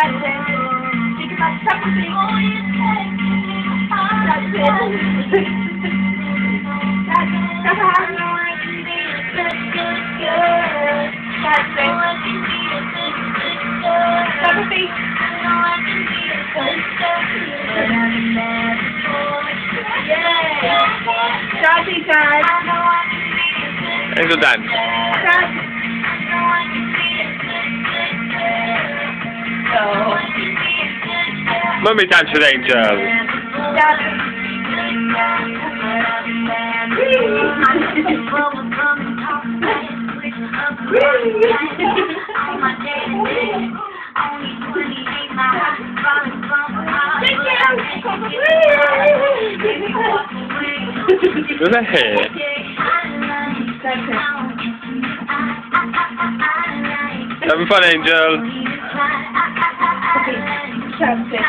That's it. Think about something. That's it. That's That's how That's it. That's a face. Yeah. Daddy, Dad. Angel dance. Dad. So. Mummy dance with Angel. Dad. Look at her. That's it. Having fun, Angel something.